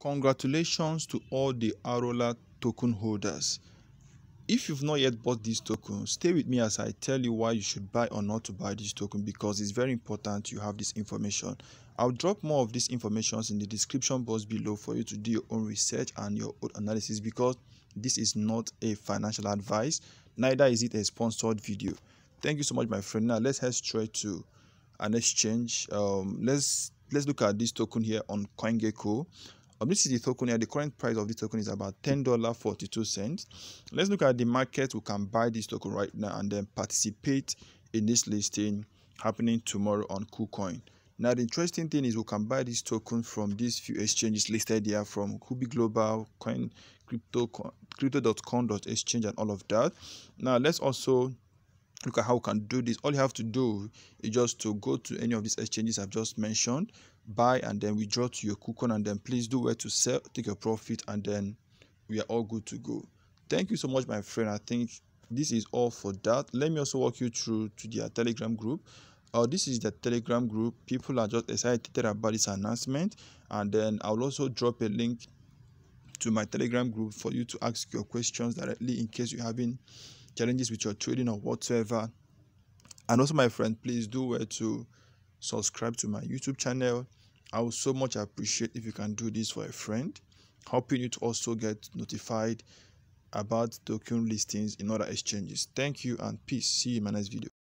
Congratulations to all the Aurora token holders. If you've not yet bought this token, stay with me as I tell you why you should buy or not to buy this token because it's very important you have this information. I'll drop more of these informations in the description box below for you to do your own research and your own analysis because this is not a financial advice, neither is it a sponsored video. Thank you so much, my friend. Now let's head straight to an exchange. Um, let's let's look at this token here on CoinGecko. This is the token here. The current price of the token is about ten dollar forty two cents. Let's look at the market. We can buy this token right now and then participate in this listing happening tomorrow on KuCoin. Now the interesting thing is we can buy this token from these few exchanges listed here from Huobi Global, Coin, Crypto, Crypto.com.exchange and all of that. Now let's also look at how we can do this all you have to do is just to go to any of these exchanges i've just mentioned buy and then withdraw to your KuCoin and then please do where to sell take a profit and then we are all good to go. Thank you so much my friend. I think this is all for that. Let me also walk you through to their telegram group. Uh, this is the telegram group. People are just excited about this announcement. And then i'll also drop a link to my telegram group for you to ask your questions directly in case you're having challenges with your trading or whatsoever. And also my friend please do where to subscribe to my youtube channel. I would so much appreciate if you can do this for a friend helping you to also get notified about token listings in other exchanges. Thank you and peace. See you in my next video